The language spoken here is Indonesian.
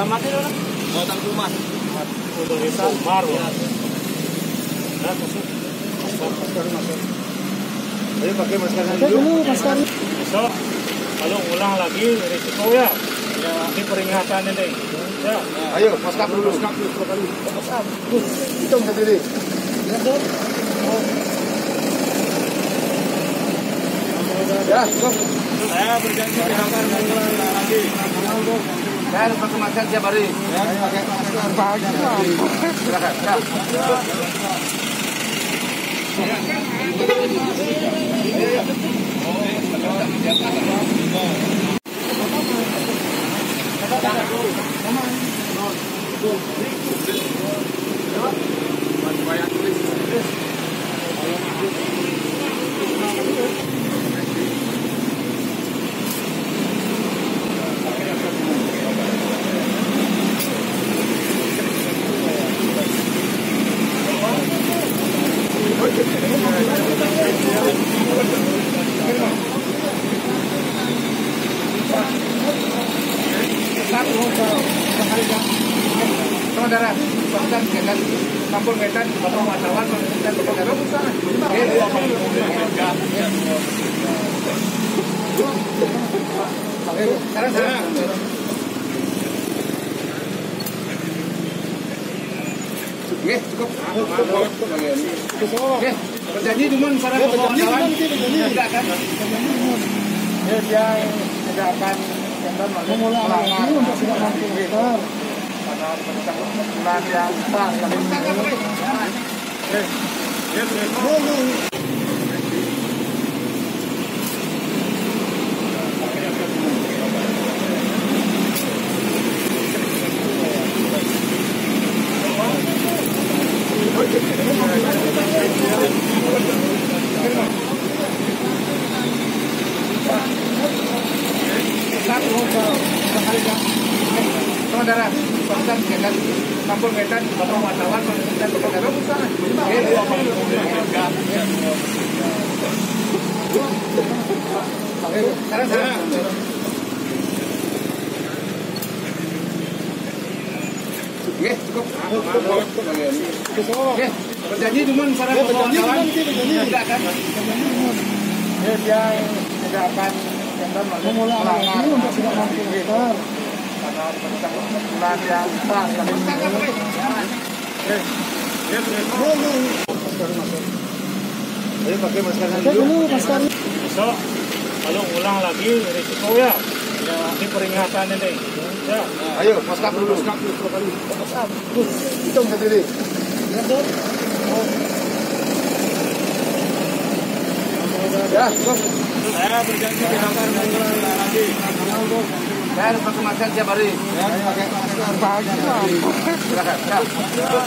Selamatnya dong. Buatan rumah. Udah itu baru. Nah, masuk. Masuk. Masker, masker. Ayo pakai masker Pakai dulu masker. Besok kalau ulang lagi risiko ya. Ya. Ini peringatan ini. Ya. Ayo, masker dulu. Hitung sendiri. Ya, cukup. Saya berjanji tidak akan mengulang lagi. Saya harus pakai masker hari. Ya. Silakan. Ya. Saudara, Bapak Medan, Kampung Medan, Bapak wartawan, dan Bapak Sekarang sekarang. Oke, cukup. Oke, berjanji cuman para wartawan. Tidak kan? Ya, dia tidak akan lagi untuk tidak mampu Saudara, Kampung Bapak wartawan, dan Bapak Sekarang sekarang. Oke, cukup. Oke, berjanji cuman para wartawan. Tidak kan? Ya, dia tidak akan lagi untuk tidak mampu. Besok kalau ulang lagi risiko ya. Ya. Ini peringatan ini. Ya. Ayo, masker dulu. Ya, cukup. Saya berjanji tidak akan mengulang lagi. Saya harus pakai masker tiap hari. Ya, pakai masker. Silakan. Ya.